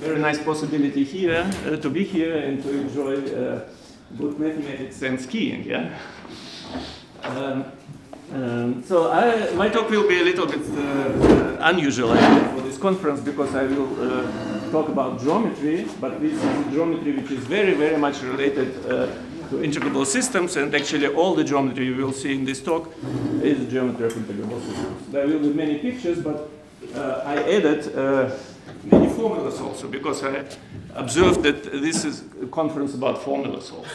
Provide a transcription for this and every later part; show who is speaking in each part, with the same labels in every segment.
Speaker 1: very nice possibility here uh, to be here and to enjoy uh, good mathematics and skiing. Yeah. Um, um, so I, my talk will be a little bit uh, unusual for this conference because I will uh, talk about geometry, but this is geometry which is very, very much related uh, to integrable systems, and actually all the geometry you will see in this talk is geometry of integrable systems. There will be many pictures, but uh, I added uh, many formulas also because I observed that this is a conference about formulas also.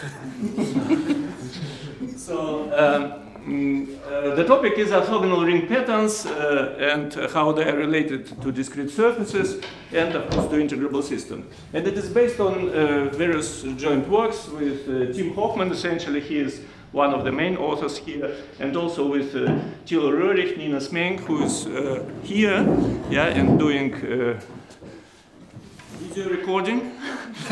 Speaker 1: so um, mm, uh, the topic is orthogonal ring patterns uh, and how they are related to discrete surfaces and of course to integrable systems. And it is based on uh, various joint works with uh, Tim Hoffmann, essentially he is one of the main authors here, and also with uh, Thilo Rörig, Nina Smeenk, who is uh, here, yeah, and doing uh, video recording.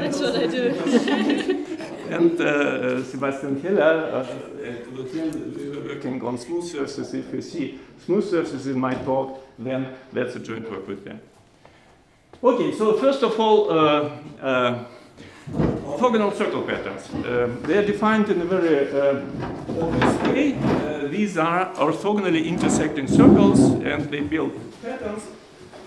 Speaker 2: That's what I do.
Speaker 1: and uh, Sebastian Heller uh, we were working on smooth surfaces. If you see smooth surfaces in my talk, then that's a joint work with them. Okay, so first of all, uh, uh, orthogonal circle patterns. Um, they are defined in a very uh, obvious way. Uh, these are orthogonally intersecting circles, and they build patterns.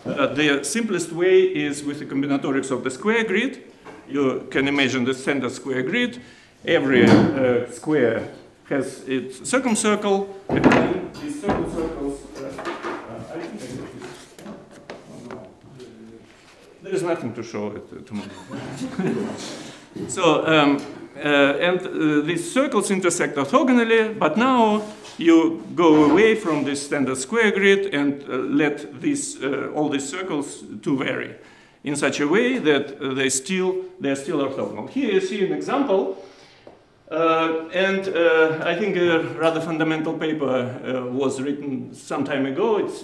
Speaker 1: Uh, the simplest way is with the combinatorics of the square grid. You can imagine the standard square grid. Every uh, square has its circumcircle, and then these circumcircles. Uh, uh. There is nothing to show it tomorrow. so, um, and these circles intersect orthogonally, but now you go away from this standard square grid and uh, let these, uh, all these circles to vary in such a way that uh, they still, they're still orthogonal. Here you see an example, uh, and uh, I think a rather fundamental paper uh, was written some time ago. It's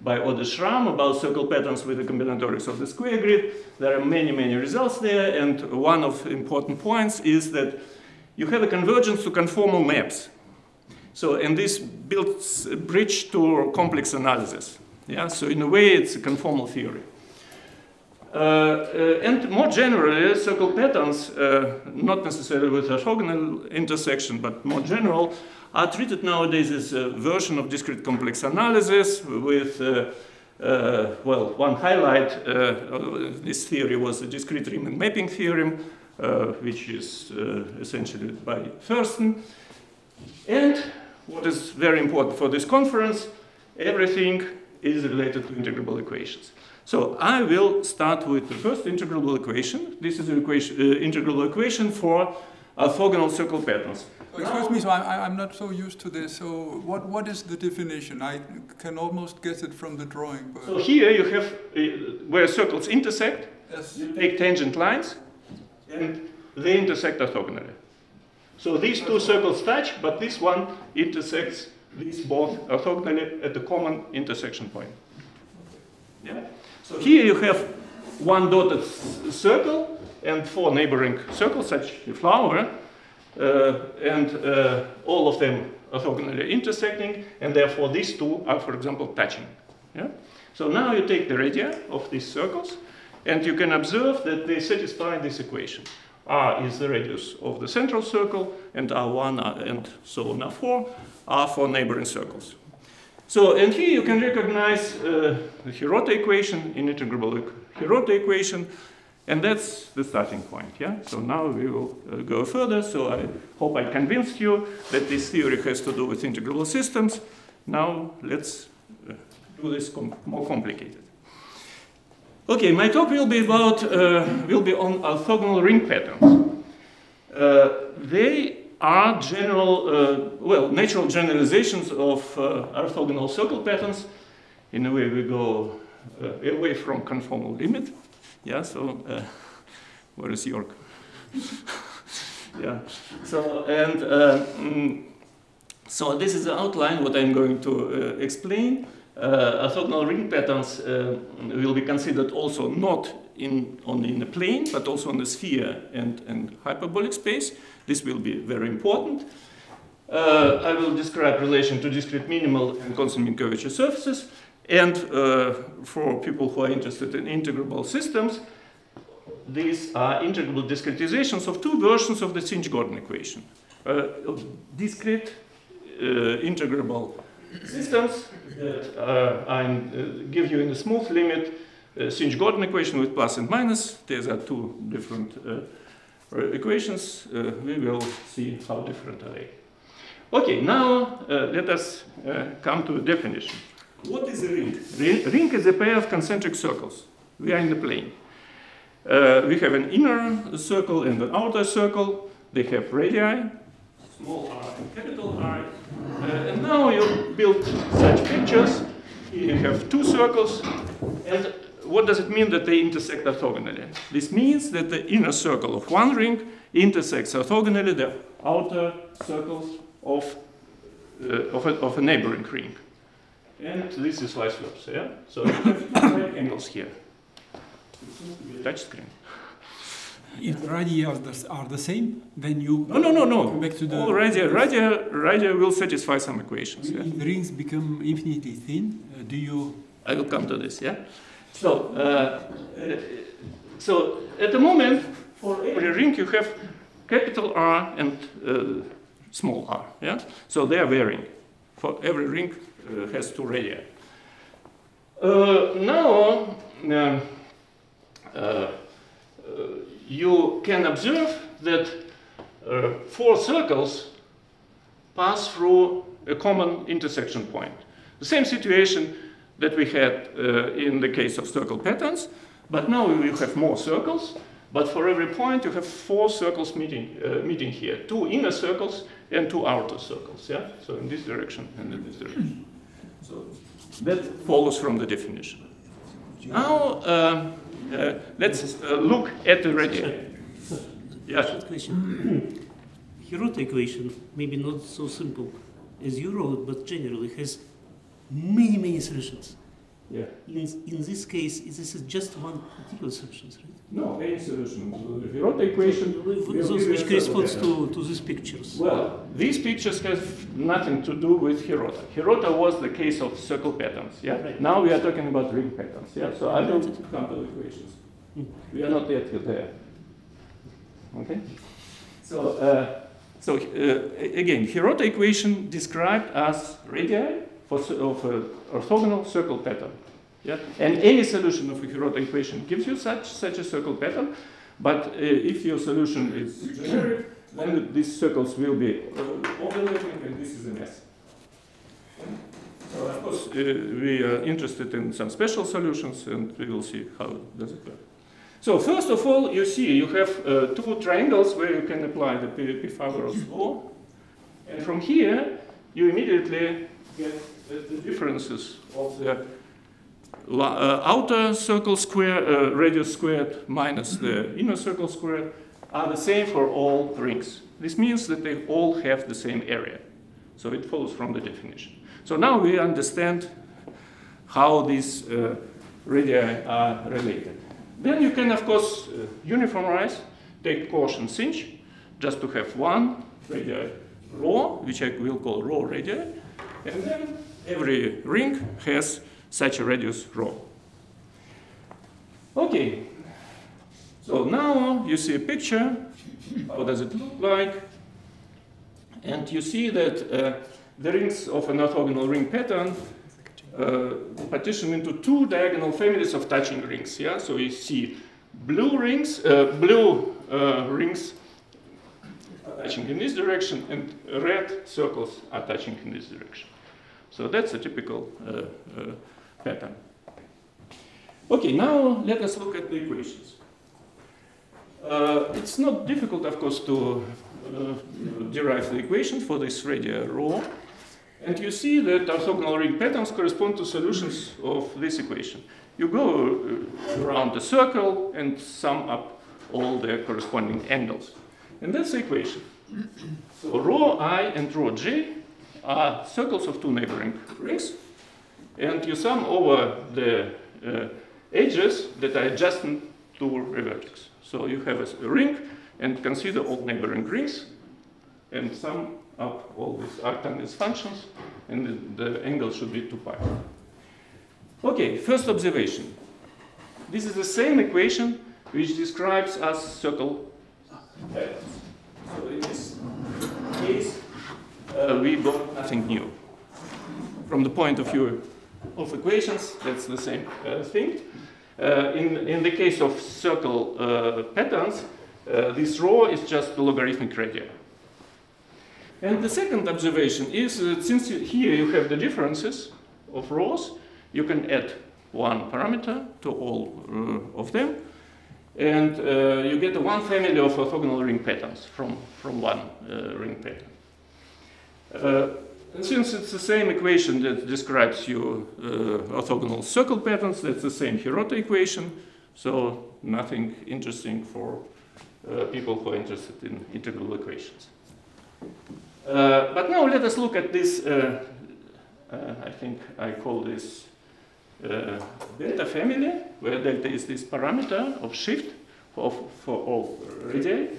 Speaker 1: by Oded Schramm about circle patterns with the combinatorics of the square grid. There are many, many results there, and one of important points is that you have a convergence to conformal maps. So, and this builds a bridge to complex analysis. Yeah, so in a way, it's a conformal theory. Uh, uh, and more generally, circle patterns, uh, not necessarily with orthogonal intersection, but more general, are treated nowadays as a version of discrete complex analysis with, uh, uh, well, one highlight, uh, this theory was the discrete Riemann mapping theorem, which is essentially by Thurston. And what is very important for this conference, everything is related to integrable equations. So I will start with the first integrable equation. This is an equation, uh, integrable equation for orthogonal circle patterns.
Speaker 3: Excuse me, so I, I'm not so used to this. So what, what is the definition? I can almost guess it from the drawing. But
Speaker 1: So here you have uh, where circles intersect.
Speaker 3: yes.
Speaker 1: You take tangent lines, and they intersect orthogonally. So these two circles touch, but this one intersects these both orthogonally at the common intersection point. Yeah? So here you have one dotted circle and four neighboring circles, such a flower, uh, and uh, all of them orthogonally intersecting, and therefore these two are, for example, touching. Yeah? So now you take the radii of these circles, and you can observe that they satisfy this equation. R is the radius of the central circle, and R1 and so on R4 are for neighboring circles. So, and here you can recognize uh, the Hirota equation, in integrable Hirota equation, and that's the starting point, yeah? So now we will uh, go further, so I hope I convinced you that this theory has to do with integrable systems. Now let's uh, do this com- more complicated. Okay, my talk will be about, uh, will be on orthogonal ring patterns. Uh, they are general, uh, well, natural generalizations of uh, orthogonal circle patterns. In a way, we go uh, away from conformal limit. Yeah, so uh, where is York? yeah, so, and mm, so this is the outline, what I'm going to explain. Uh, orthogonal ring patterns uh, will be considered also not in, only in the plane, but also on the sphere and, and hyperbolic space. This will be very important. Uh, I will describe relation to discrete minimal and constant mean curvature surfaces. And uh, for people who are interested in integrable systems, these are integrable discretizations of two versions of the Sinh-Gordon equation. Uh, discrete uh, integrable systems that uh, I uh, give you in a smooth limit uh, Sinh-Gordon equation with plus and minus. These are two different uh, equations. Uh, we will see how different are they. Okay, now uh, let us uh, come to a definition. What is a ring? Ring, ring is a pair of concentric circles. We are in the plane. Uh, we have an inner circle and an outer circle. They have radii, small r capital R. Uh, and now you build such pictures. You have two circles. And what does it mean that they intersect orthogonally? This means that the inner circle of one ring intersects orthogonally the outer circles of, uh, of, a, of a neighboring ring. And this is vice versa, yeah? So you have two angles here. Touch screen.
Speaker 4: If radii are the, are the same, then you
Speaker 1: No, no, no, no.
Speaker 4: back to the
Speaker 1: All radii, radii, radii will satisfy some equations. Yeah?
Speaker 4: If rings become infinitely thin, uh, do you
Speaker 1: I will come to this, yeah? So, uh, uh, so at the moment, for every ring you have capital R and uh, small r, yeah? So they are varying. For every ring uh, has two radii. Uh, now, um, uh, uh, you can observe that uh, four circles pass through a common intersection point. The same situation that we had uh, in the case of circle patterns, but now you have more circles, but for every point you have four circles meeting, uh, meeting here, two inner circles and two outer circles, yeah? So in this direction and in this direction. So that follows from the definition. Now, um, uh, let's uh, look at the. Yeah.
Speaker 5: Short question. Hirota equation, maybe not so simple as you wrote, but generally has many, many solutions.
Speaker 1: Yeah.
Speaker 5: In, in this case, this is just one particular solution, right?
Speaker 1: No, any solution. The Hirota equation. will
Speaker 5: Those
Speaker 1: give you
Speaker 5: which corresponds to, to these pictures.
Speaker 1: Well, these pictures have nothing to do with Hirota. Hirota was the case of circle patterns. Yeah.
Speaker 5: Right.
Speaker 1: Now we are talking about ring patterns. Yeah. So I
Speaker 5: don't
Speaker 1: come to the equations.
Speaker 5: Hmm.
Speaker 1: We are not yet there. Okay. So, uh, so uh, again, Hirota equation described as radii for of an orthogonal circle pattern. Yeah. And any solution of a Hirota equation gives you such such a circle pattern. But uh, if your solution is generic, then these circles will be uh, overlapping, and this is a mess. So of course, uh, we are interested in some special solutions, and we will see how does it work. So first of all, you see you have uh, two triangles where you can apply the P- Pythagoras law, and from here you immediately get the, differences of the uh, outer circle square, uh, radius squared minus the inner circle squared are the same for all rings. This means that they all have the same area. So it follows from the definition. So now we understand how these uh, radii are related. Then you can, of course, uh, uniformize, take quotient sinh, just to have one radii rho, which I will call rho radii, and then every ring has such a radius rho. Okay, so now you see a picture. How does it look like? And you see that uh, the rings of an orthogonal ring pattern uh, partition into two diagonal families of touching rings. Yeah, so you see blue rings, uh, blue uh, rings touching in this direction, and red circles are touching in this direction. So that's a typical uh, uh, pattern. Okay, now let us look at the equations. Uh, it's not difficult, of course, to uh, derive the equation for this radii rho. And you see that orthogonal ring patterns correspond to solutions of this equation. You go uh, around the circle and sum up all the corresponding angles. And that's the equation. So rho i and rho j are circles of two neighboring rings. And you sum over the uh, edges that are adjacent two vertex. So you have a ring and consider all neighboring rings and sum up all these arctangent functions and the, angle should be 2 pi. Okay, first observation. This is the same equation which describes as circle. So in this case, uh, we got nothing new. From the point of view of equations, that's the same uh, thing. Uh, in, in the case of circle uh, patterns, uh, this rho is just the logarithmic radii. And the second observation is that since you, here you have the differences of rows, you can add one parameter to all uh, of them, and you get one family of orthogonal ring patterns from, from one ring pattern. Uh, and since it's the same equation that describes your uh, orthogonal circle patterns, that's the same Hirota equation, so nothing interesting for uh, people who are interested in integral equations. Uh, but now let us look at this, uh, uh, I think I call this delta family, where delta is this parameter of shift of, for all radii.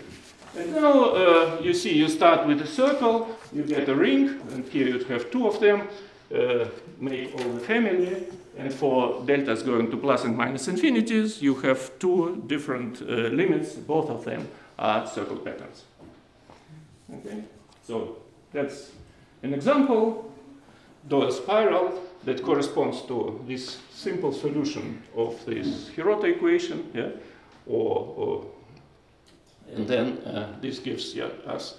Speaker 1: And now you see you start with a circle, you get a ring, and here you have two of them, uh, make all the family, and for deltas going to plus and minus infinities, you have two different uh, limits, both of them are circle patterns. Okay, so that's an example, Doyle spiral that corresponds to this simple solution of this Hirota equation, yeah, or, or and then uh, this gives yeah, us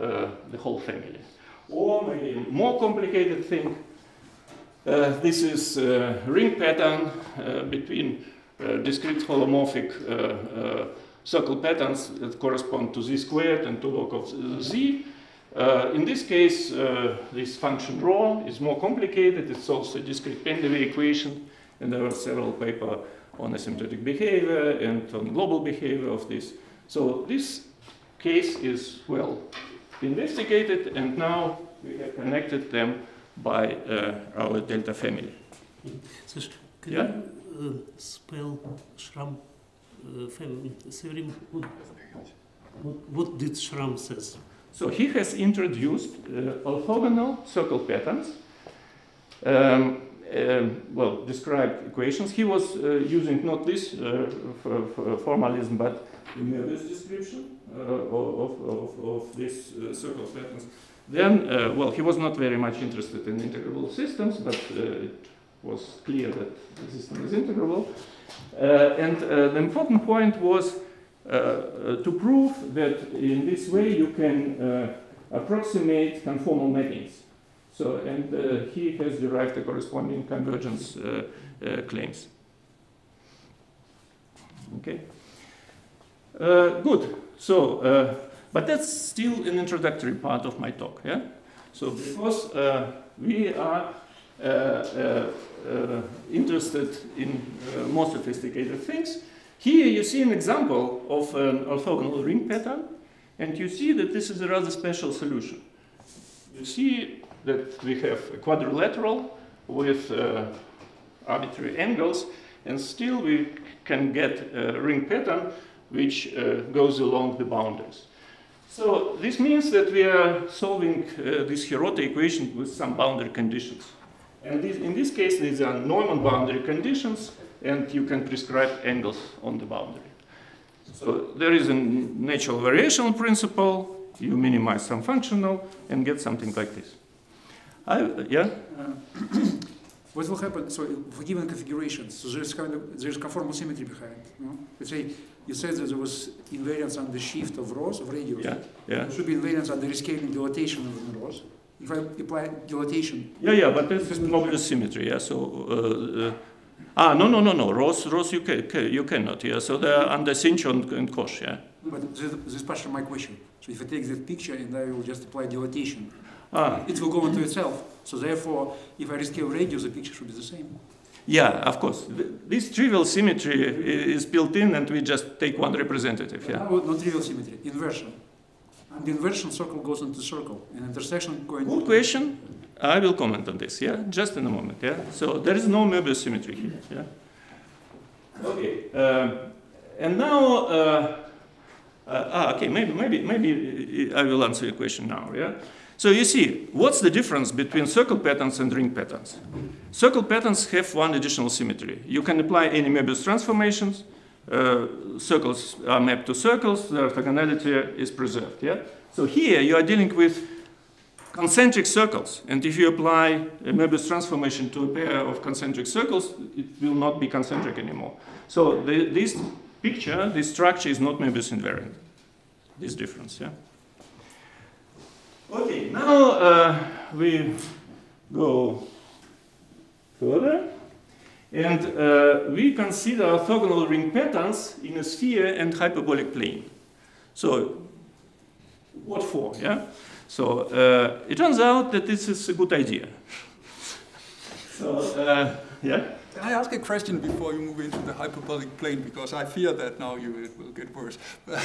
Speaker 1: the whole family. Or maybe a more complicated thing. Uh, this is a ring pattern uh, between uh, discrete holomorphic uh, uh, circle patterns that correspond to z squared and to log of z. Uh, in this case, uh, this function rho is more complicated. It's also a discrete Painlevé equation, and there are several papers on asymptotic behavior and on global behavior of this. So this case is well investigated, and now we have connected them by uh, our delta family.
Speaker 5: So, sh- can
Speaker 1: Yeah?
Speaker 5: you uh, spell Schramm uh, theorem? What, what, what did Schramm says?
Speaker 1: So he has introduced uh, orthogonal circle patterns. Um, um, well, described equations. He was uh, using not this uh, for, for formalism, but the Möbius description of, of, of these uh, circle patterns. Then, uh, well, he was not very much interested in integrable systems, but uh, it was clear that the system is integrable. And the important point was to prove that in this way you can approximate conformal mappings. So, and uh, he has derived the corresponding convergence uh, uh, claims. Okay. Good. So, uh, but that's still an introductory part of my talk. Yeah. So, because uh, we are uh, uh, uh, interested in more sophisticated things, here you see an example of an orthogonal ring pattern, and you see that this is a rather special solution. You see that we have a quadrilateral with arbitrary angles, and still we can get a ring pattern which uh, goes along the boundaries. So this means that we are solving uh, this Hirota equation with some boundary conditions. And this, in this case, these are Neumann boundary conditions, and you can prescribe angles on the boundary. So there is a natural variation principle, you minimize some functional, and get something like this. I, yeah?
Speaker 6: What will happen? So for given configurations, so there's kind of there's conformal symmetry behind. No? Let's say you said that there was invariance on the shift of rows of radius.
Speaker 1: Yeah, yeah.
Speaker 6: There should be invariance on the rescaling dilatation of the rows. If I apply dilatation,
Speaker 1: Yeah, yeah, but this is Möbius symmetry, yeah, so, uh, uh, ah, no, no, no, no, Ross, Ross you, ca- ca- you cannot, yeah, so they're under Sinch and, and yeah.
Speaker 6: but this, this is partially my question. So if I take that picture and I will just apply dilatation,
Speaker 1: Ah,
Speaker 6: it will go into itself. So therefore, if I rescale radius, the picture should be the same.
Speaker 1: yeah, of course, Th- this trivial symmetry is built in and we just take one representative, yeah.
Speaker 6: No, not trivial symmetry, inversion. And the inversion circle goes into circle, and intersection going.
Speaker 1: Good question, I will comment on this, yeah, just in a moment, yeah. So there is no Möbius symmetry here, yeah. Okay, um, and now, uh, uh, ah, okay, maybe, maybe, maybe I will answer your question now, yeah? So you see, what's the difference between circle patterns and ring patterns? Circle patterns have one additional symmetry. You can apply any Möbius transformations, uh, circles are mapped to circles, the orthogonality is preserved, yeah? So here you are dealing with concentric circles, and if you apply a Möbius transformation to a pair of concentric circles, it will not be concentric anymore. So the, this picture, this structure is not Möbius invariant, this difference, yeah? Okay, now uh, we go further. And uh, we consider orthogonal ring patterns in a sphere and hyperbolic plane. So, what for? Yeah. So uh, it turns out that this is a good idea. so uh, yeah.
Speaker 3: Can I ask a question before you move into the hyperbolic plane? Because I fear that now you, it will get worse.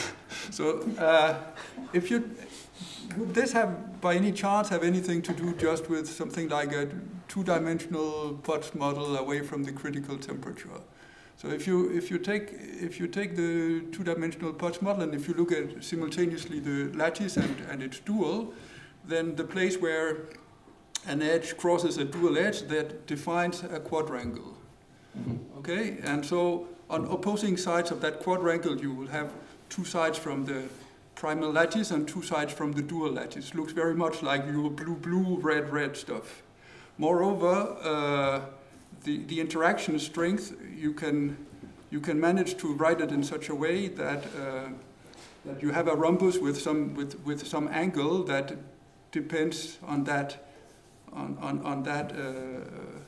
Speaker 3: so, uh, if you would this have, by any chance, have anything to do just with something like a two-dimensional Potts model away from the critical temperature? So if you if you take if you take the two-dimensional Potts model and if you look at simultaneously the lattice and, and its dual, then the place where an edge crosses a dual edge that defines a quadrangle. Mm -hmm. Okay, and so on opposing sides of that quadrangle, you will have two sides from the primal lattice and two sides from the dual lattice. Looks very much like your blue, blue, red, red stuff. Moreover, uh, the, the interaction strength, you can, you can manage to write it in such a way that, uh, that you have a rhombus with some, with, with some angle that depends on that, on, on, on that uh,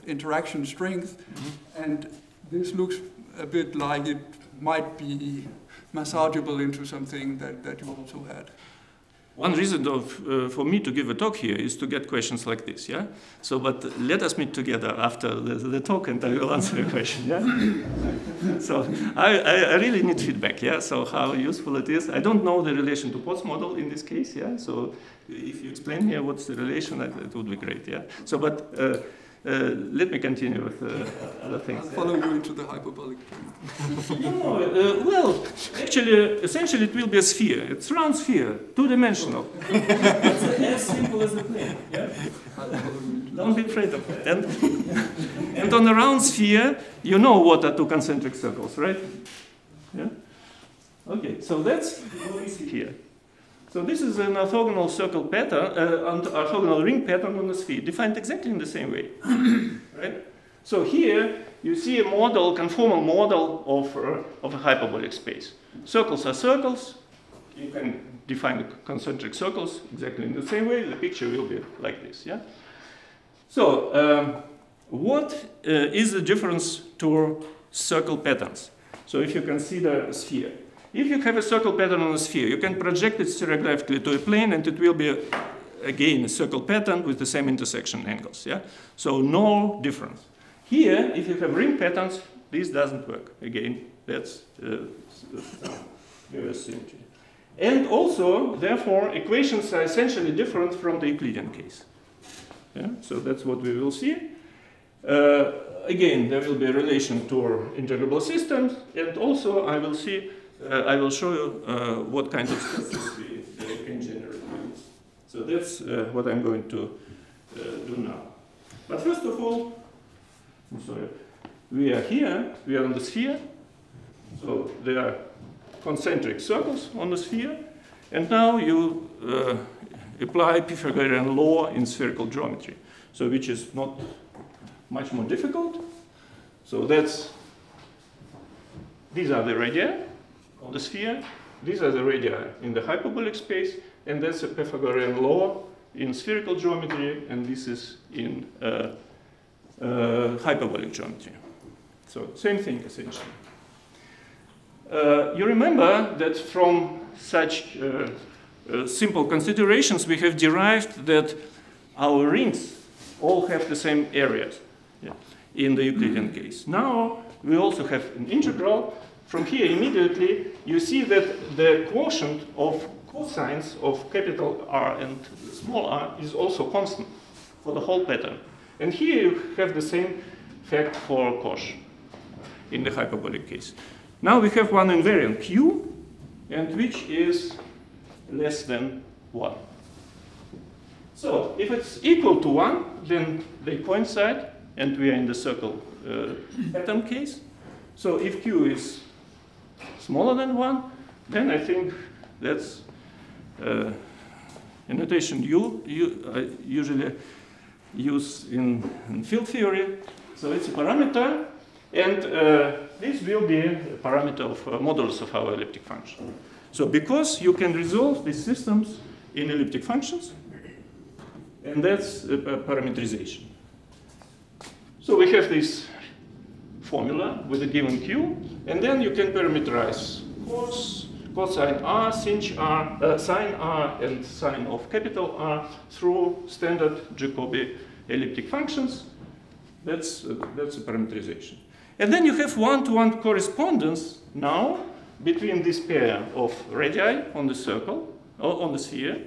Speaker 3: interaction strength. Mm -hmm. And this looks a bit like it might be massageable into something that, that you also had.
Speaker 1: One reason of, uh, for me to give a talk here is to get questions like this, yeah? So, but let us meet together after the, the talk and I will answer your question, yeah? so, I, I, really need feedback, yeah? So, how useful it is. I don't know the relation to Potts model in this case, yeah? So, if you explain here what's the relation, it would be great, yeah? So, but uh, let me continue with uh, other things.
Speaker 3: I'll follow you into the hyperbolic
Speaker 1: plane. no, uh, well, actually, essentially it will be a sphere. It's round sphere, two-dimensional. it's as simple as a plane. Yeah? Don't be afraid of that. And, and on a round sphere, you know what are two concentric circles, right? Yeah? Okay, so that's what we see here. So this is an orthogonal circle pattern, uh, orthogonal ring pattern on the sphere, defined exactly in the same way. right? So here you see a model, conformal model of, uh, of a hyperbolic space. Circles are circles. You can define the concentric circles exactly in the same way. The picture will be like this. Yeah. So um, what uh, is the difference to circle patterns? So if you consider a sphere, if you have a circle pattern on a sphere, you can project it stereographically to a plane and it will be, a, again, a circle pattern with the same intersection angles. Yeah? So no difference. Here, if you have ring patterns, this doesn't work. Again, that's uh, symmetry. And also, therefore, equations are essentially different from the Euclidean case. Yeah? So that's what we will see. Uh, again, there will be a relation to integrable systems, and also I will see I will show you uh, what kind of structures we can generate. So that's uh, what I'm going to do now. But first of all, I'm sorry, we are here, we are on the sphere. So there are concentric circles on the sphere. And now you uh, apply Pythagorean law in spherical geometry, so which is not much more difficult. So that's, these are the radii the sphere. These are the radii in the hyperbolic space, and that's a Pythagorean law in spherical geometry, and this is in uh, uh, hyperbolic geometry. So same thing, essentially. Uh, you remember that from such uh, uh, simple considerations, we have derived that our rings all have the same areas yeah, in the Euclidean case. Now, we also have an integral from here, immediately, you see that the quotient of cosines of capital R and small r is also constant for the whole pattern. And here you have the same fact for cosh in the hyperbolic case. Now we have one invariant q, and which is less than 1. So if it's equal to 1, then they coincide, and we are in the circle uh, pattern case. So if q is smaller than 1, then I think that's uh, a notation you, you uh, usually use in, in, field theory. So it's a parameter, and uh, this will be a parameter of uh, modulus of our elliptic function. So because you can resolve these systems in elliptic functions, and that's a parameterization. So we have this formula with a given q, and then you can parameterize cos, cosine r, sinh r, uh, sine r, and sine of capital R through standard Jacobi elliptic functions. That's, uh, that's a parameterization. And then you have one-to-one -one correspondence now between this pair of radii on the circle, or on the sphere,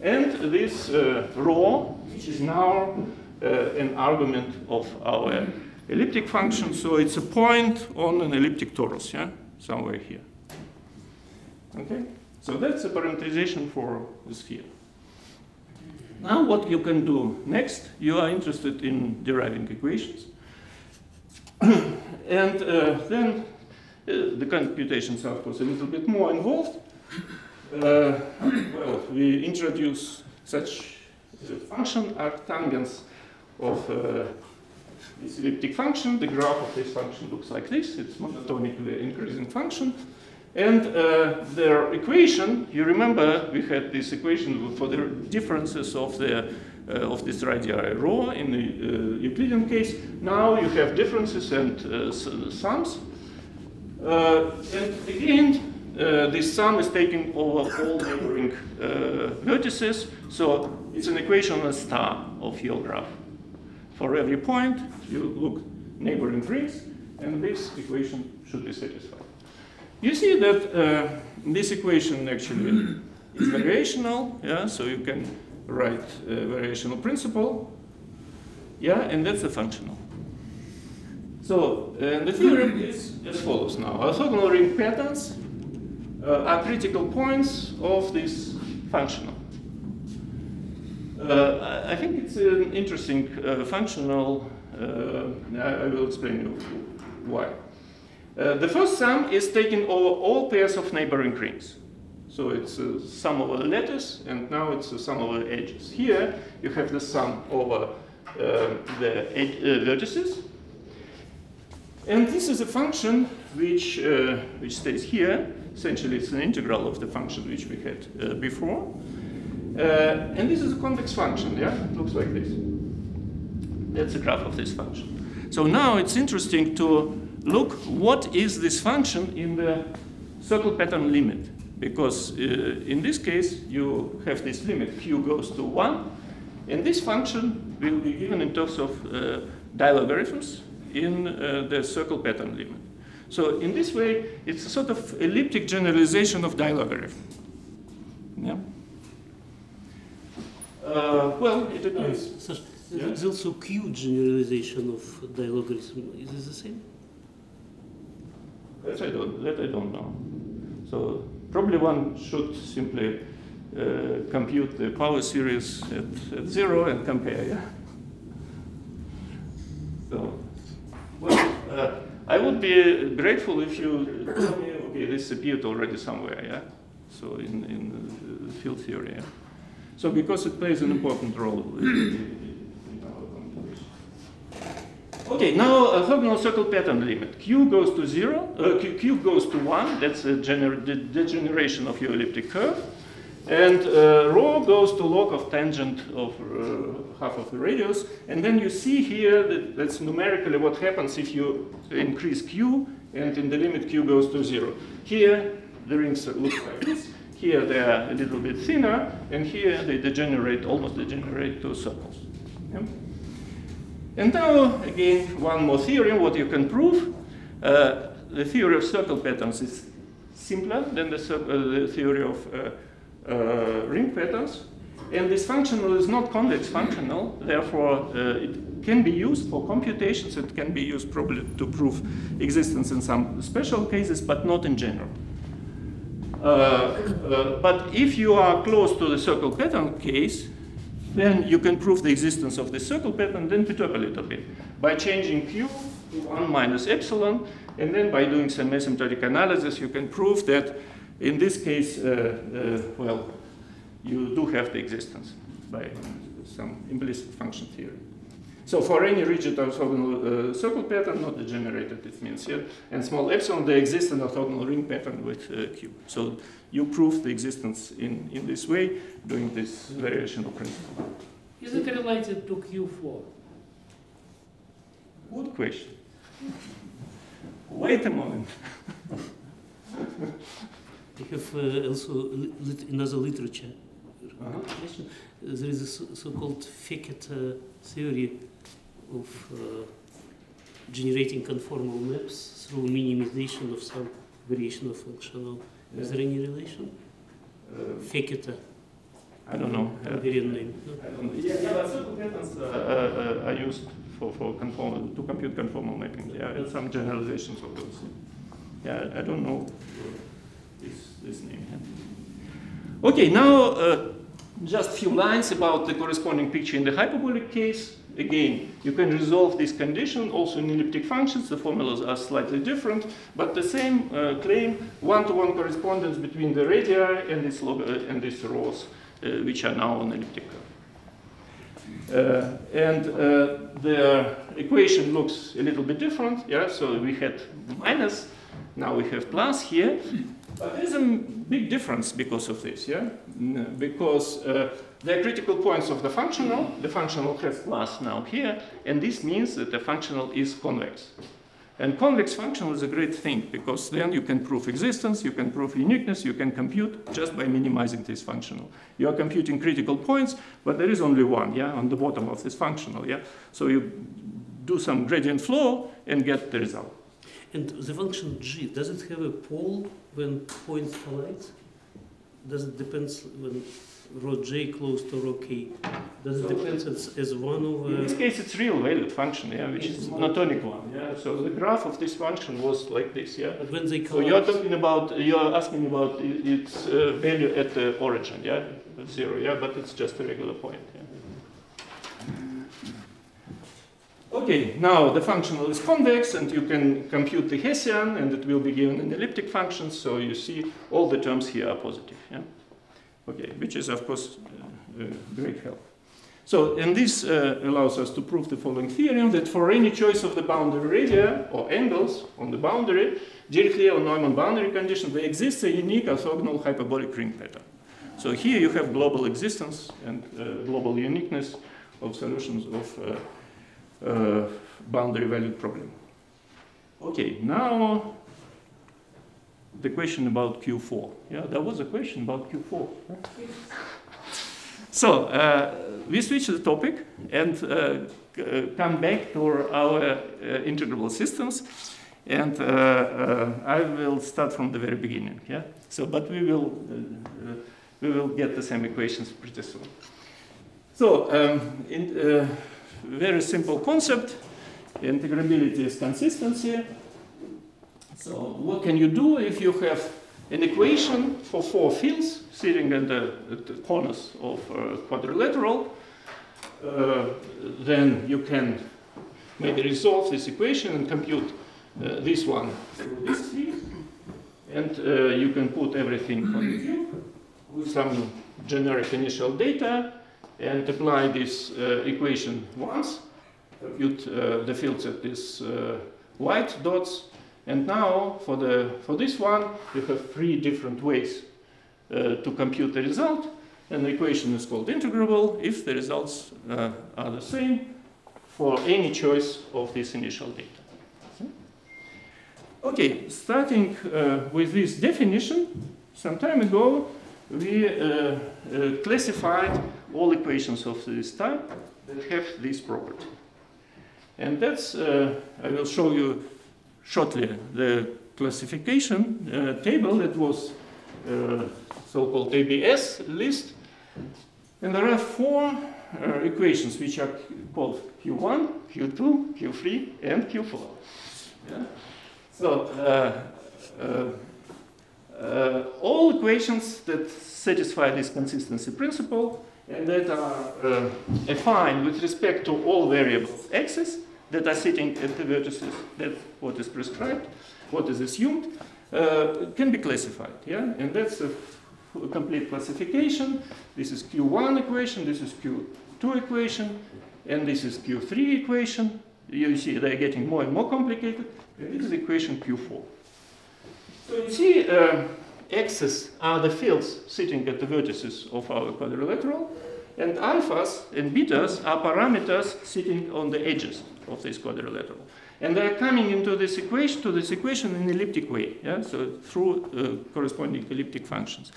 Speaker 1: and this uh, rho, which is now uh, an argument of our elliptic function. So it's a point on an elliptic torus, yeah, somewhere here. Okay, so that's a parameterization for the sphere. Now what you can do next, you are interested in deriving equations. and uh, then uh, the computations are, of course, a little bit more involved. Uh, well, we introduce such function arctangents of uh, this elliptic function. The graph of this function looks like this. It's monotonically increasing function. And uh, their equation, you remember we had this equation for the differences of the uh, of this radii rho in the uh, Euclidean case. Now you have differences and uh, sums. Uh, and again, uh, this sum is taking over all neighboring vertices. So it's an equation a star of your graph. For every point, you look neighboring rings, and this equation should be satisfied. You see that uh, this equation actually is variational, yeah, so you can write a variational principle, yeah, and that's a functional. So uh, the theorem is as follows now. Orthogonal ring patterns uh, are critical points of this functional. Uh, I think it's an interesting uh, functional, uh, I will explain you why. Uh, the first sum is taking over all pairs of neighboring rings. So it's a sum over letters, and now it's a sum over edges. Here, you have the sum over uh, the uh, vertices. And this is a function which, uh, which stays here. Essentially, it's an integral of the function which we had uh, and this is a convex function, yeah? It looks like this. That's the graph of this function. So now it's interesting to look what is this function in the circle pattern limit. Because uh, in this case, you have this limit, q goes to 1, and this function will be given in terms of uh, dilogarithms in uh, the circle pattern limit. So in this way, it's a sort of elliptic generalization of dilogarithm. Yeah? Uh, well, it depends.
Speaker 5: So, yeah? There's also Q generalization of dilogarithm. Is this the same?
Speaker 1: That I don't, that I don't know. So probably one should simply uh, compute the power series at, at, zero and compare, yeah? So, well, uh, I would be grateful if you tell me, okay, this appeared already somewhere, yeah? So in, in field theory, yeah? So because it plays an important role Okay, now a orthogonal circle pattern limit. Q goes to zero, uh, Q, Q, goes to one, that's a degeneration of your elliptic curve. And uh, rho goes to log of tangent of uh, half of the radius. And then you see here that that's numerically what happens if you increase Q and in the limit Q goes to zero. Here, the rings look like this. Here they are a little bit thinner, and here they degenerate, almost degenerate to circles. Yeah? And now, again, one more theorem, what you can prove. Uh, the theory of circle patterns is simpler than the, uh, the theory of uh, uh ring patterns. And this functional is not convex functional, therefore uh, it can be used for computations, it can be used probably to prove existence in some special cases, but not in general. Uh, uh, but if you are close to the circle pattern case, then you can prove the existence of the circle pattern, then perturb a little bit by changing q to 1 minus epsilon, and then by doing some asymptotic analysis, you can prove that in this case, uh, uh, well, you do have the existence by some implicit function theory. So for any rigid orthogonal uh, circle pattern, not degenerated, it means here, and small epsilon, there exists an orthogonal ring pattern with uh, Q. So you prove the existence in, in this way, doing this variational principle.
Speaker 5: Is it related to Q4?
Speaker 1: Good question. Wait a moment.
Speaker 5: I have uh, also li- lit- another literature question. Uh, There is a so- so-called Fekete uh, theory of uh, generating conformal maps through minimization of some variation of functional. Is there any relation?
Speaker 1: Uh,
Speaker 5: Fekete,
Speaker 1: I don't know. Uh,
Speaker 5: name. no?
Speaker 1: I don't know. Yeah, yeah, but circle patterns uh, uh, uh, are used for, for conformal, to compute conformal mapping. Yeah, and some generalizations of those. Yeah, I don't know this, this name. Okay, now uh, just few lines about the corresponding picture in the hyperbolic case. Again, you can resolve this condition also in elliptic functions. The formulas are slightly different, but the same uh, claim one-to-one correspondence between the radii and this log uh, and these rows, uh, which are now on elliptic curve. Uh, and uh, the equation looks a little bit different. Yeah, so we had minus, now we have plus here. But there's a big difference because of this, yeah? Because uh, the critical points of the functional, the functional has plus now here, and this means that the functional is convex. And convex functional is a great thing because then you can prove existence, you can prove uniqueness, you can compute just by minimizing this functional. You are computing critical points, but there is only one, yeah, on the bottom of this functional, yeah. So you do some gradient flow and get the result.
Speaker 5: And the function g, does it have a pole when points collide? Does it depend when rho j close to rho k? Does it depend as, as one over...
Speaker 1: In this case, it's real valued function, yeah, which is monotonic one, yeah. So the graph of this function was like this, yeah.
Speaker 5: But when they
Speaker 1: So you're talking about, you're asking about its uh, value at the origin, yeah, zero, yeah, but it's just a regular point. Yeah. Okay, now the functional is convex, and you can compute the Hessian, and it will be given in elliptic functions. So you see all the terms here are positive. Yeah. Okay, which is of course uh, uh, great help. So, and this uh, allows us to prove the following theorem that for any choice of the boundary radii or angles on the boundary, Dirichlet or Neumann boundary condition, there exists a unique orthogonal hyperbolic ring pattern. So here you have global existence and uh, global uniqueness of solutions of uh, boundary value problem. Okay, now the question about Q4. Yeah, there was a question about Q4. So uh, we switch the topic and uh, uh, come back to our uh, integrable systems. And uh, uh, I will start from the very beginning. Yeah. So, but we will we will get the same equations pretty soon. So, um, in, very simple concept. Integrability is consistency. So, what can you do if you have an equation for four fields sitting at the, the corners of a quadrilateral? Uh, then you can maybe resolve this equation and compute uh, this one through this. And uh, you can put everything on the cube with some generic initial data and apply this uh, equation once, compute uh, the fields at these uh, white dots, and now for, the, for this one, you have three different ways to compute the result. And the equation is called integrable if the results are the same for any choice of this initial data. Okay, starting uh, with this definition, some time ago we uh, uh, classified all equations of this type that have this property. And that's, uh, I will show you shortly the classification uh, table that was uh, so-called ABS list. And there are four uh, equations which are called Q1, Q2, Q3, and Q4. Yeah? So, uh, uh, all equations that satisfy this consistency principle and that are uh, affine with respect to all variables x's that are sitting at the vertices, that's what is prescribed, what is assumed, uh, can be classified. Yeah? And that's a complete classification. This is Q1 equation, this is Q2 equation, and this is Q3 equation. You see they're getting more and more complicated. And this is equation Q4. So you see uh, x's are the fields sitting at the vertices of our quadrilateral, and alphas and betas are parameters sitting on the edges of this quadrilateral. And they're coming into this equation, to this equation in elliptic way, yeah? so through uh, corresponding elliptic functions.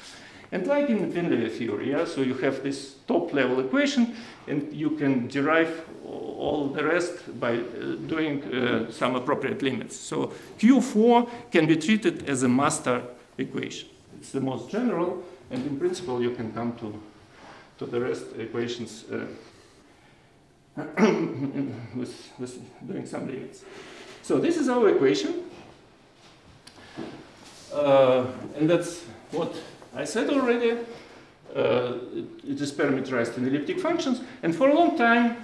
Speaker 1: And like in Painlevé theory, yeah, so you have this top level equation and you can derive all the rest by uh, doing uh, some appropriate limits. So Q4 can be treated as a master equation. It's the most general and in principle you can come to, to the rest equations uh, with, with doing some limits. So this is our equation. Uh, and that's what I said already, uh, it, it is parameterized in elliptic functions, and for a long time,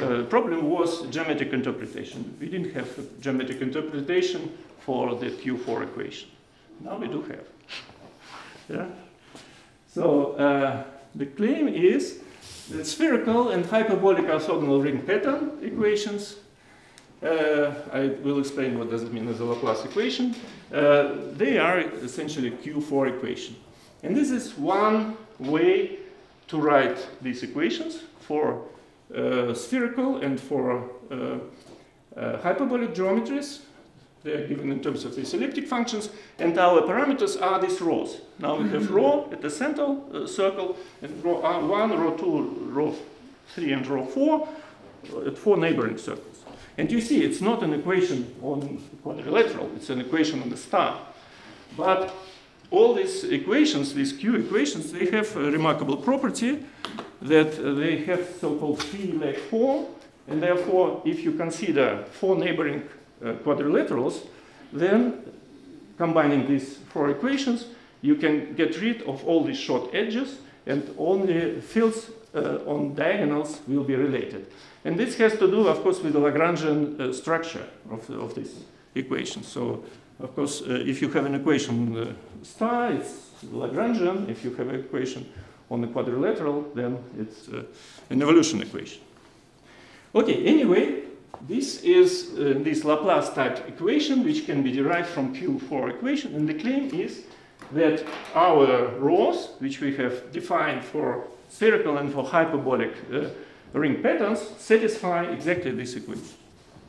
Speaker 1: uh, problem was geometric interpretation. We didn't have geometric interpretation for the Q4 equation. Now we do have. Yeah? So uh, the claim is that spherical and hyperbolic orthogonal ring pattern equations uh, I will explain what does it mean as a Laplace equation. Uh, they are essentially Q4 equation. And this is one way to write these equations for uh, spherical and for uh, uh, hyperbolic geometries. They are given in terms of these elliptic functions, and our parameters are these rhos. Now we have rho at the central uh, circle, and rho 1, rho 2, rho 3, and rho 4 at four neighboring circles. And you see, it's not an equation on quadrilateral, it's an equation on the star. But all these equations, these Q equations, they have a remarkable property that they have so-called three-leg form, and therefore, if you consider four neighboring uh, quadrilaterals, then combining these four equations, you can get rid of all these short edges, and only fields uh, on diagonals will be related. And this has to do, of course, with the Lagrangian uh, structure of, of this equation. So, of course, uh, if you have an equation uh, star, it's Lagrangian. If you have an equation on the quadrilateral, then it's uh, an evolution equation. Okay, anyway, this is uh, this Laplace type equation, which can be derived from Q4 equation. And the claim is that our rhos, which we have defined for spherical and for hyperbolic uh, ring patterns satisfy exactly this equation.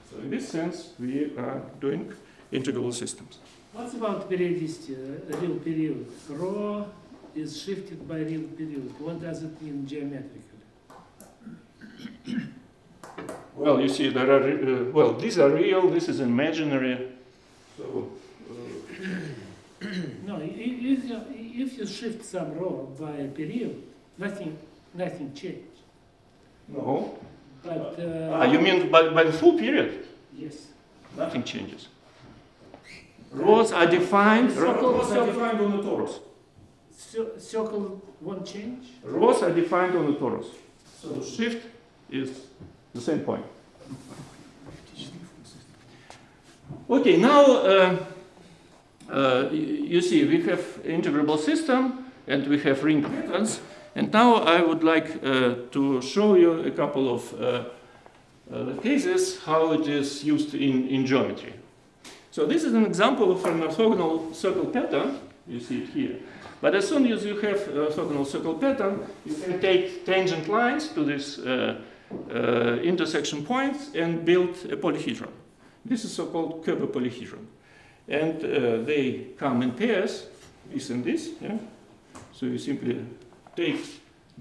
Speaker 1: So in this sense, we are doing integral systems.
Speaker 5: What about periodicity, uh, real period? Rho is shifted by real period. What does it mean geometrically?
Speaker 1: Well, you see, there are, uh, well, these are real, this is imaginary. So, uh,
Speaker 5: no, if you, if you shift some rho by a period, nothing, nothing changes.
Speaker 1: No.
Speaker 5: But, uh,
Speaker 1: ah, you mean by, by the full period?
Speaker 5: Yes.
Speaker 1: Nothing changes. Rhos are defined.
Speaker 5: Circles
Speaker 1: are defined on the torus.
Speaker 5: Circle won't change.
Speaker 1: Rhos are defined on the torus. So the shift is the same point. Okay, now uh, uh, you see we have integrable system and we have ring patterns. And now I would like uh, to show you a couple of uh, uh, cases how it is used in, in geometry. So this is an example of an orthogonal circle pattern. You see it here. But as soon as you have orthogonal circle pattern, you can take tangent lines to uh, uh, intersection points and build a polyhedron. This is so-called Koebe polyhedron. And uh, they come in pairs, this and this. Yeah? So you simply take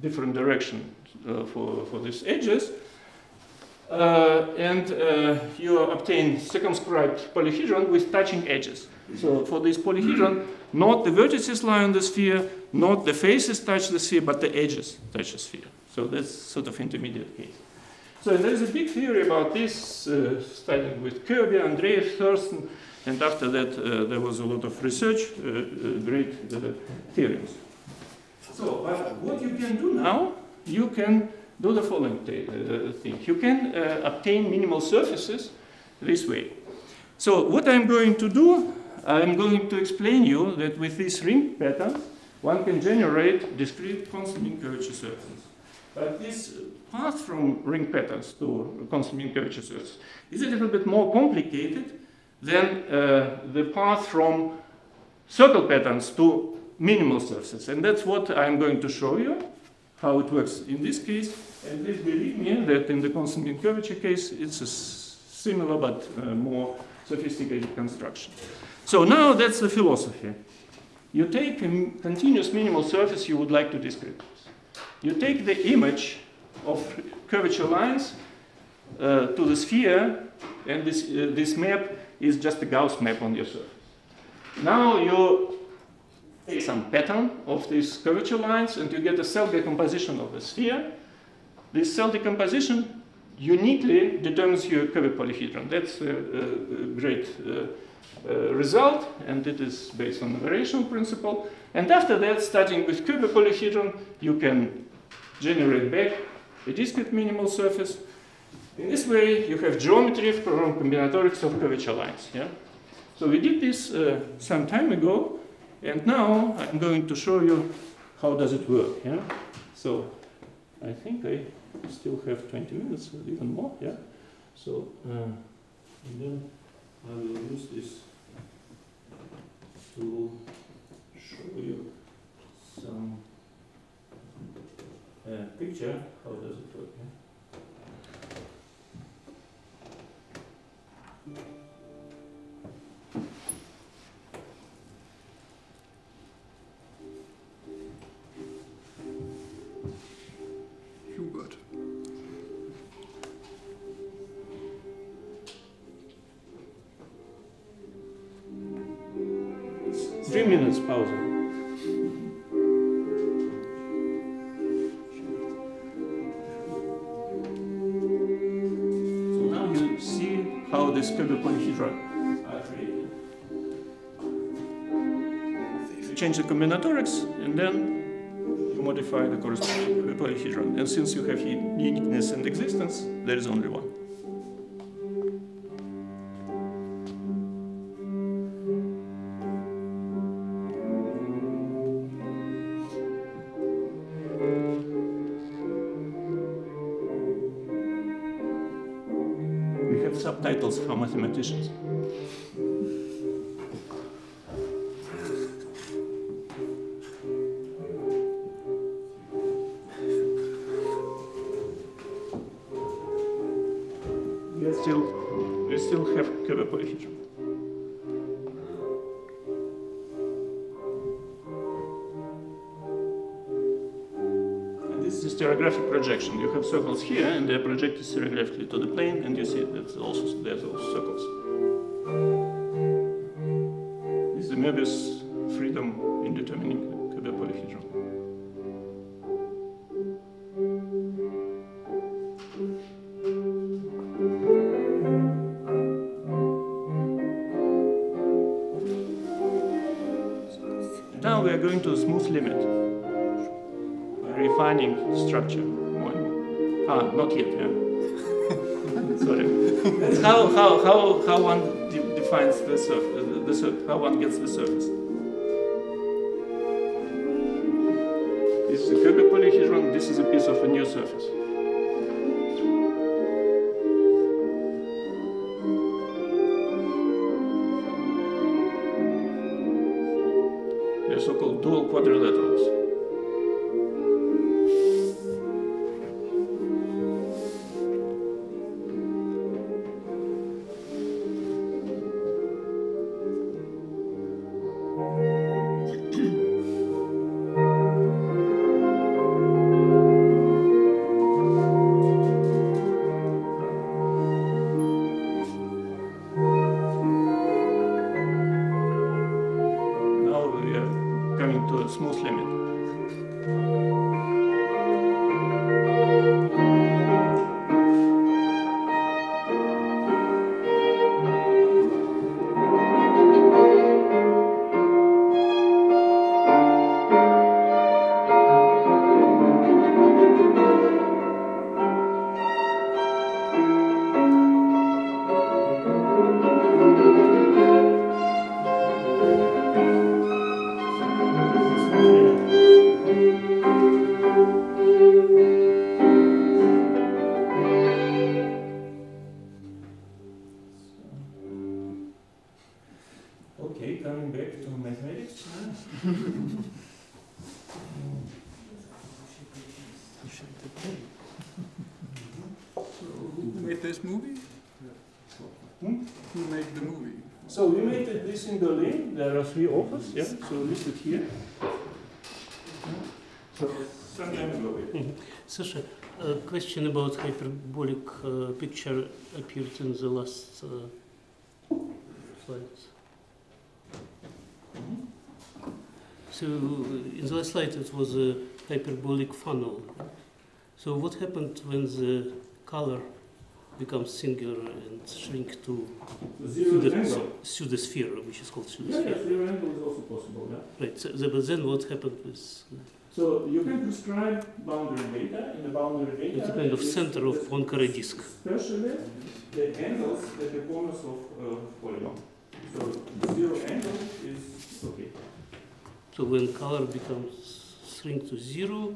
Speaker 1: different direction uh, for, for these edges. Uh, and uh, you obtain circumscribed polyhedron with touching edges. So for this polyhedron, not the vertices lie on the sphere, not the faces touch the sphere, but the edges touch the sphere. So that's sort of intermediate case. So there's a big theory about this, uh, starting with Koebe, Andreev, Thurston, and after that uh, there was a lot of research, uh, uh, great uh, theorems. So what you can do now, you can do the following uh, thing. You can obtain minimal surfaces this way. So what I'm going to do, I'm going to explain you that with this ring pattern, one can generate discrete constant curvature surfaces. This path from ring patterns to constant curvature surfaces is a little bit more complicated than uh, the path from circle patterns to minimal surfaces. And that's what I'm going to show you, how it works in this case. And please believe me that in the constant mean curvature case, it's a similar but uh, more sophisticated construction. So now that's the philosophy. You take a continuous minimal surface you would like to discretize. You take the image of curvature lines uh, to the sphere, and this, uh, this map is just a Gauss map on your surface. Now you take some pattern of these curvature lines, and you get a cell decomposition of the sphere. This cell decomposition uniquely determines your curved polyhedron. That's a, a great uh, uh, result, and it is based on the variational principle. And after that, starting with curved polyhedron, you can generate back a discrete minimal surface. In this way, you have geometry from combinatorics of curvature lines. Yeah? So we did this uh, some time ago, and now I'm going to show you how does it work. Yeah? So I think I still have 20 minutes, even more. Yeah. So uh, and then I will use this to show you some picture. How does it work? Yeah? The combinatorics and then you modify the corresponding polyhedron. And since you have uniqueness and existence, there is only one. We have subtitles for mathematicians. Still, we still have polyhedron. And this is stereographic projection. You have circles here, and they're projected stereographically to the plane, and you see that also there's also circles. This is the Möbius freedom in determining curved polyhedron. Structure more. Ah, not yet, yeah. Sorry. That's how, how, how, how one de- defines the, surf- uh, the, the how one gets the surface. This is a cubic polyhedron, this is a piece of a new surface.
Speaker 5: About hyperbolic uh, picture appeared in the last uh, slides. So in the last slide it was a hyperbolic funnel. So what happened when the color becomes singular and shrink to
Speaker 1: Zero
Speaker 5: pseudo-
Speaker 1: angle.
Speaker 5: pseudosphere, which is called pseudosphere?
Speaker 1: yeah, zero angle is also possible, yeah.
Speaker 5: Right. So, but then what happened with uh,
Speaker 1: So you can prescribe boundary data in the boundary data.
Speaker 5: it's a kind of center of Poincare disk?
Speaker 1: Especially the angles at the corners of uh, polygon. So zero angle is okay.
Speaker 5: So when color becomes shrink to zero,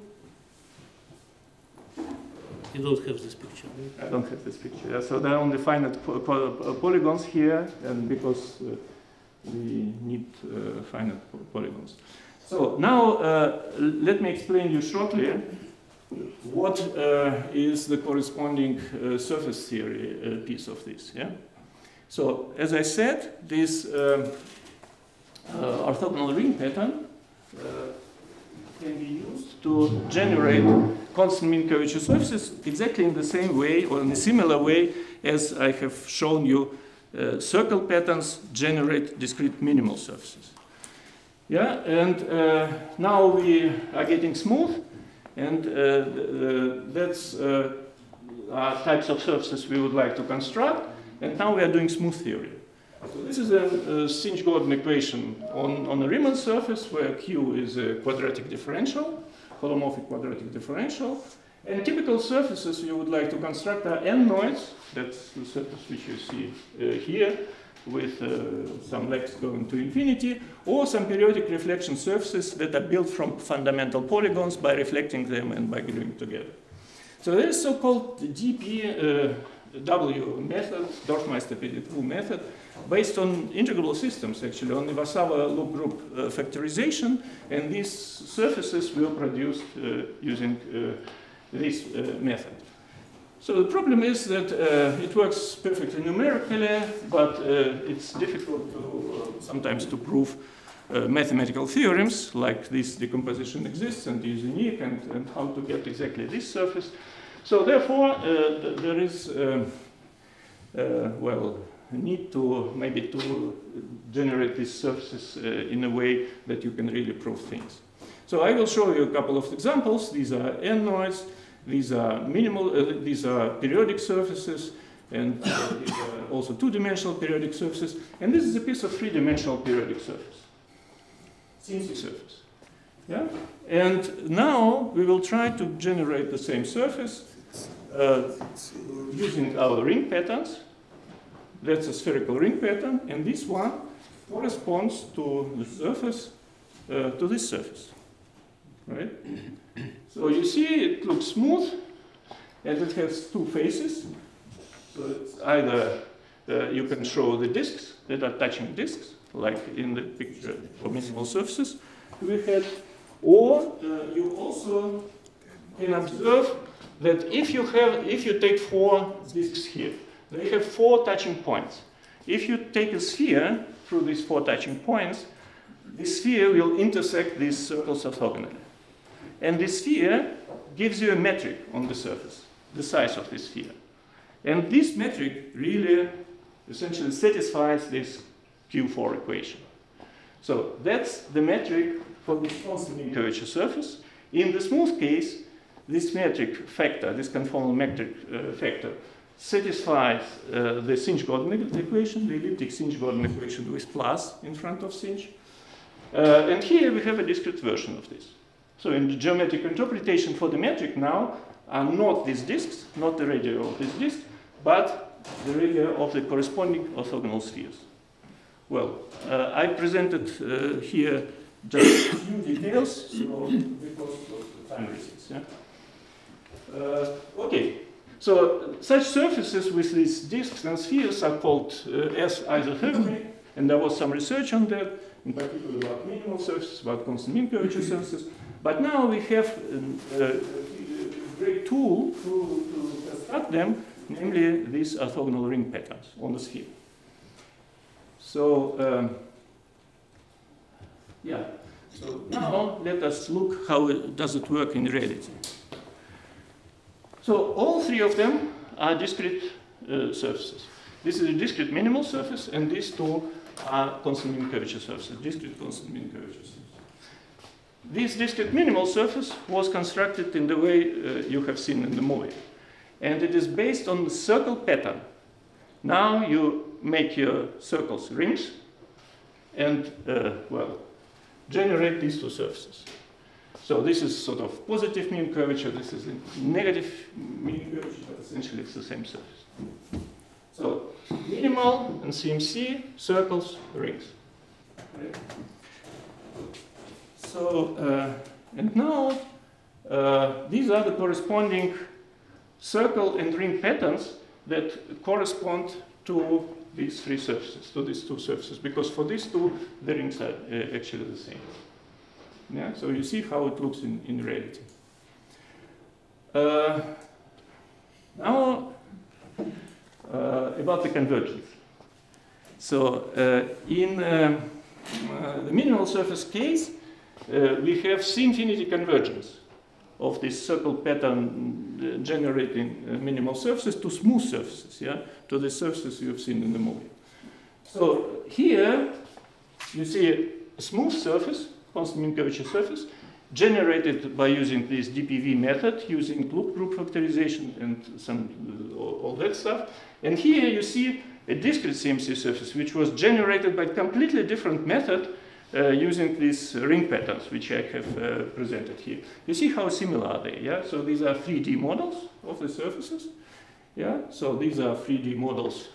Speaker 5: you don't have this picture. Right?
Speaker 1: I don't have this picture. Yeah, so there are only finite po- po- uh, polygons here, and because uh, we need uh, finite po- polygons. So now uh, let me explain you shortly what uh, is the corresponding uh, surface theory piece of this. Yeah. So as I said, this orthogonal ring pattern can be used to generate constant mean curvature surfaces exactly in the same way or in a similar way as I have shown you uh, circle patterns generate discrete minimal surfaces. Yeah, and uh, now we are getting smooth and uh, that's uh, types of surfaces we would like to construct and now we are doing smooth theory. So this is a, a sinh-Gordon equation on, on a Riemann surface where Q is a quadratic differential, holomorphic quadratic differential. And typical surfaces you would like to construct are n-noids, that's the surface which you see uh, here, with uh, some legs going to infinity, or some periodic reflection surfaces that are built from fundamental polygons by reflecting them and by gluing together. So there is so-called DP uh, method, Dorfmeister-Pedit-Wu method, based on integrable systems, actually, on Iwasawa loop group uh, factorization, and these surfaces were produced uh, using uh, this uh, method. So the problem is that uh, it works perfectly numerically, but uh, it's difficult to, uh, sometimes to prove uh, mathematical theorems, like this decomposition exists and is unique, and, and how to get exactly this surface. So therefore, uh, th- there is, uh, well, need to maybe to generate these surfaces in a way that you can really prove things. So I will show you a couple of examples. These are n-noids, these are minimal, uh, these are periodic surfaces, and uh, also two-dimensional periodic surfaces. And this is a piece of three-dimensional periodic surface, Cinci surface. Yeah? And now we will try to generate the same surface uh, using our ring patterns. That's a spherical ring pattern, and this one corresponds to the surface, uh, to this surface. Right? So you see it looks smooth, and it has two faces. So it's either uh, you can show the disks that are touching disks, like in the picture for minimal surfaces we had, or uh, you also can observe that if you have, if you take four disks here, they have four touching points. If you take a sphere through these four touching points, the sphere will intersect these circles orthogonally. And the sphere gives you a metric on the surface, the size of the sphere. And this metric really essentially satisfies this Q4 equation. So that's the metric for this constant curvature surface. In the smooth case, this metric factor, this conformal metric uh, factor, satisfies uh, the sinh-Gordon equation, the elliptic sinh-Gordon equation with plus in front of sinh. Uh, and here we have a discrete version of this. So in the geometric interpretation for the metric now are not these disks, not the radii of this disk, but the radii of the corresponding orthogonal spheres. Well, uh, I presented uh, here just a few details, so because of time reasons. Yeah? Uh, okay, so such surfaces with these disks and spheres are called uh, S isothermic, and there was some research on that, in particular about minimal surfaces, about constant mean curvature surfaces. But now we have um, a great tool to, to construct them namely these orthogonal ring patterns on the sphere. So, um, yeah. So now let us look how it, does it work in reality. So all three of them are discrete uh, surfaces. This is a discrete minimal surface, and these two are constant mean curvature surfaces, discrete constant mean curvature surfaces. This discrete minimal surface was constructed in the way uh, you have seen in the movie. And it is based on the circle pattern. Now you make your circles rings and, uh, well, generate these two surfaces. So this is sort of positive mean curvature, this is negative mean curvature, but essentially it's the same surface. So minimal and CMC, circles, rings. So, uh, and now uh, these are the corresponding circle and ring patterns that correspond to these three surfaces, to these two surfaces, because for these two, the rings are uh, actually the same. Yeah, so you see how it looks in, in reality. Uh, now, about the convergence. So, uh, in uh, the minimal surface case, uh, we have C-infinity convergence of this circle pattern uh, generating uh, minimal surfaces to smooth surfaces, yeah, to the surfaces you have seen in the movie. So here you see a smooth surface, constant mean surface, generated by using this DPW method, using loop group factorization and some uh, all, that stuff. And here you see a discrete CMC surface, which was generated by completely different method uh, using these ring patterns, which I have uh, presented here. You see how similar are they, yeah? So these are 3D models of the surfaces, yeah? So these are 3D models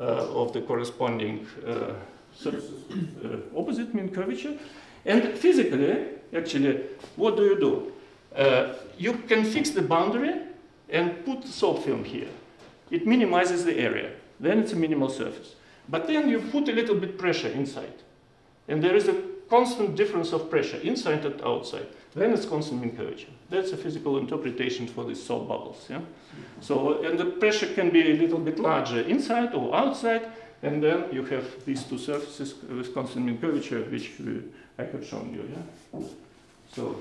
Speaker 1: uh, of the corresponding uh, surfaces uh, opposite mean curvature. And physically, actually, what do you do? Uh, you can fix the boundary and put the soap film here. It minimizes the area. Then it's a minimal surface. But then you put a little bit pressure inside. And there is a constant difference of pressure inside and outside. Then it's constant mean curvature. That's a physical interpretation for these soap bubbles. Yeah? So, and the pressure can be a little bit larger inside or outside, and then you have these two surfaces with constant mean curvature, which uh, I have shown you. Yeah? So,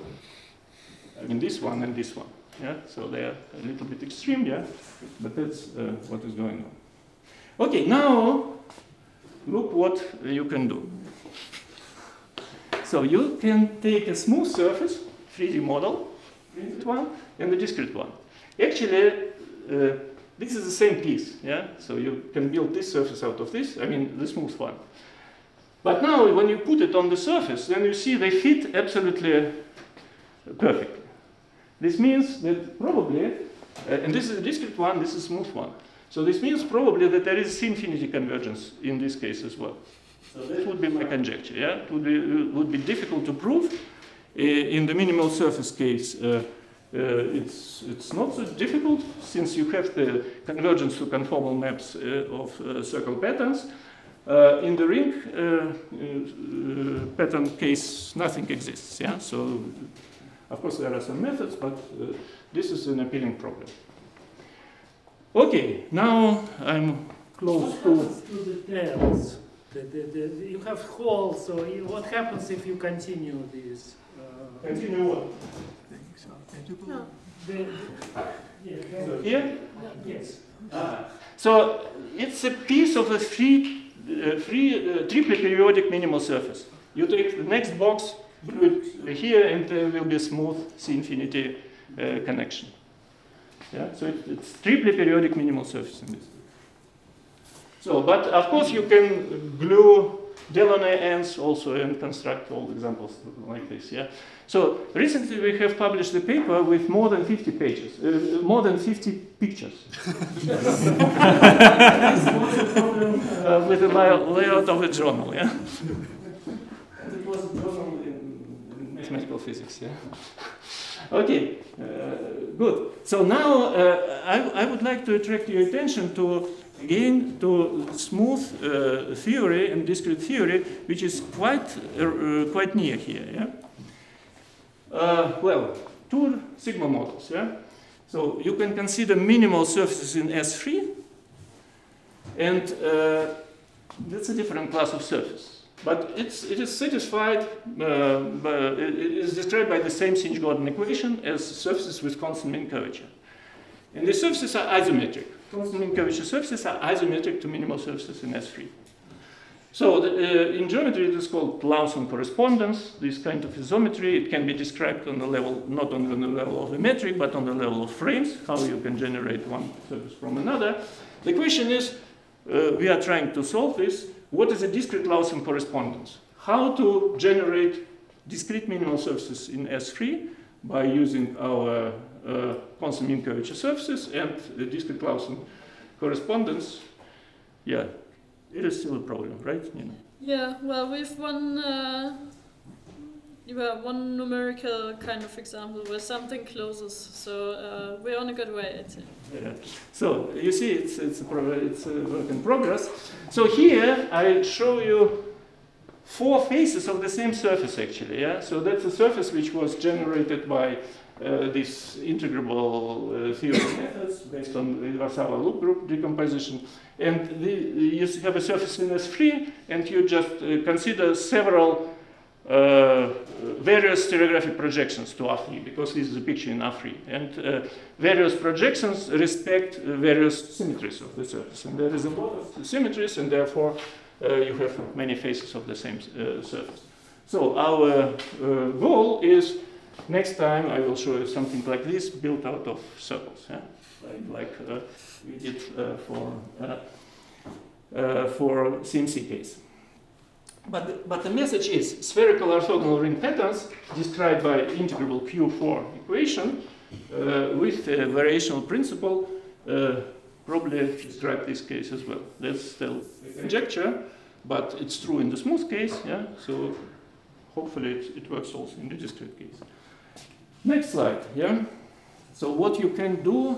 Speaker 1: I mean this one and this one. Yeah? So they are a little bit extreme, yeah? But that's uh, what is going on. Okay, now look what you can do. So you can take a smooth surface, 3D model, printed one, and a discrete one. Actually, uh, this is the same piece, yeah? So you can build this surface out of this, I mean the smooth one. But now when you put it on the surface, then you see they fit absolutely perfectly. This means that probably, uh, and this is a discrete one, this is a smooth one. So this means probably that there is infinity convergence in this case as well. So that would be my conjecture. Yeah, it would be, it would be difficult to prove. Uh, in the minimal surface case, uh, uh, it's it's not so difficult since you have the convergence to conformal maps uh, of uh, circle patterns. Uh, in the ring pattern case, nothing exists. Yeah, so of course there are some methods, but this is an appealing problem. Okay, now I'm close to.
Speaker 5: to the tails. The, the, the, you have holes, so what happens if you continue this? Uh,
Speaker 1: Continue what?
Speaker 3: Things are edible.
Speaker 2: No.
Speaker 5: the, yeah,
Speaker 1: So here.
Speaker 5: yes.
Speaker 1: Ah. So it's a piece of a free, uh, free uh, triply periodic minimal surface. You take the next box, here, and there will be a smooth C infinity uh, connection. Yeah, so it, it's triply periodic minimal surface in this. So, but of course you can glue Delaunay ends also and construct all examples like this. Yeah. So recently we have published a paper with more than 50 pages, uh, more than 50 pictures. This was a problem uh, with the layout of a journal. Yeah. And it was a journal in, in mathematical physics. Yeah. Okay, uh, good. So now uh, I, I would like to attract your attention to again to smooth uh, theory and discrete theory, which is quite uh, uh, quite near here. Yeah. Uh, well, two sigma models. Yeah. So you can consider minimal surfaces in S3, and uh, that's a different class of surface. But it's, it is satisfied, uh, by- it is described by the same sinh-Gordon equation as surfaces with constant mean curvature. And the surfaces are isometric. Constant mean curvature surfaces are isometric to minimal surfaces in S3. So the, uh, in geometry, it is called Lawson correspondence. This kind of isometry, it can be described on the level, not only on the level of the metric, but on the level of frames, how you can generate one surface from another. The question is, uh, we are trying to solve this. What is a discrete Lawson correspondence? How to generate discrete minimal surfaces in S3 by using our uh, constant mean curvature surfaces and the discrete Lawson correspondence. Yeah, it is still a problem, right, Nina?
Speaker 2: Yeah, well, we've one, uh, yeah, one numerical kind of example where something closes, so uh, we're on a good way, I'd say.
Speaker 1: Yeah. So you see, it's it's a, it's a work in progress. So here I show you four faces of the same surface actually. Yeah. So that's a surface which was generated by uh, this integrable uh, theory methods based on the Iwasawa loop group decomposition. And the, you have a surface in S3, and you just uh, consider several uh, various stereographic projections to R3 because this is a picture in R3 and uh, various projections respect various symmetries of the surface and there is a lot of symmetries and therefore uh, you have many faces of the same surface. So our goal is next time I will show you something like this built out of circles yeah? like, like uh, we did uh, for, uh, uh, for CMC case. But the, but the message is spherical orthogonal ring patterns described by integrable Q4 equation uh, with a variational principle uh, probably describe this case as well. That's still conjecture, but it's true in the smooth case, yeah? So hopefully it, it works also in the discrete case. Next slide, yeah? So what you can do,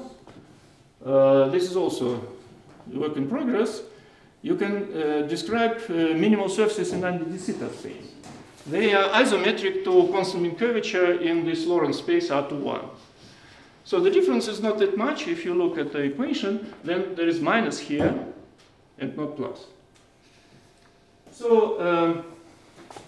Speaker 1: uh, this is also work in progress you can uh, describe uh, minimal surfaces in anti-de Sitter space. They are isometric to constant curvature in this Lorentz space R21. So the difference is not that much. If you look at the equation, then there is minus here and not plus. So, um,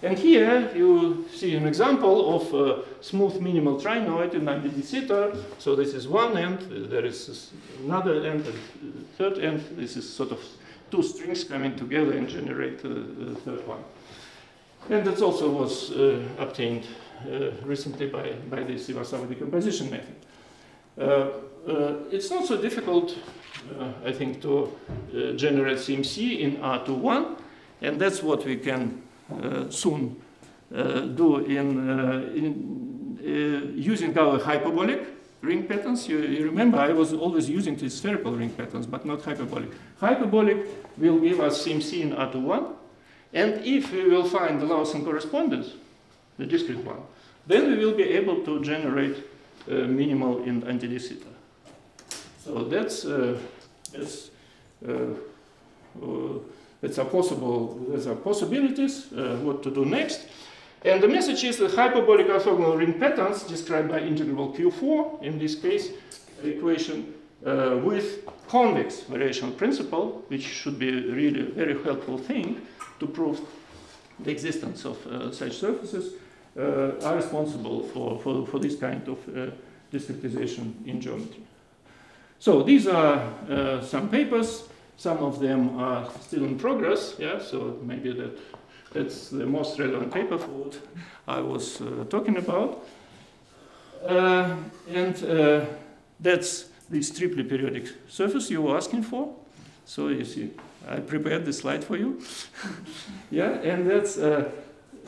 Speaker 1: and here you see an example of a smooth minimal trinoid in anti-de Sitter. So this is one end, there is another end, and third end. This is sort of two strings coming together and generate the third one. And that also was uh, obtained uh, recently by, by the Iwasawa decomposition method. Uh, uh, it's not so difficult, uh, I think, to generate CMC in R21, and that's what we can soon do in, in using our hyperbolic ring patterns. You, you, remember I was always using these spherical ring patterns, but not hyperbolic. Hyperbolic will give us CMC in R21, and if we will find the Lawson correspondence, the discrete one, then we will be able to generate uh, minimal in anti-de Sitter. So that's, uh, that's, uh, that's a possible, there's a possibilities uh, what to do next. And the message is that hyperbolic orthogonal ring patterns described by integrable Q4, in this case, equation uh, with convex variational principle, which should be really a very helpful thing to prove the existence of uh, such surfaces, uh, are responsible for, for, for this kind of uh, discretization in geometry. So these are uh, some papers. Some of them are still in progress, yeah, so maybe that that's the most relevant paper for what I was uh, talking about. Uh, and uh, that's this triply periodic surface you were asking for. So you see, I prepared this slide for you. yeah, and that's uh,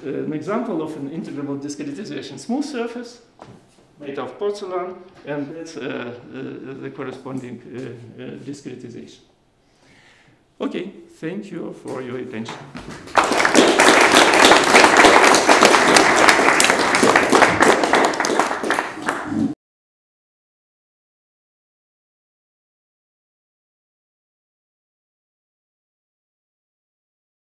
Speaker 1: an example of an integrable discretization smooth surface made of porcelain, and that's uh, the corresponding uh, discretization. Okay, thank you for your attention.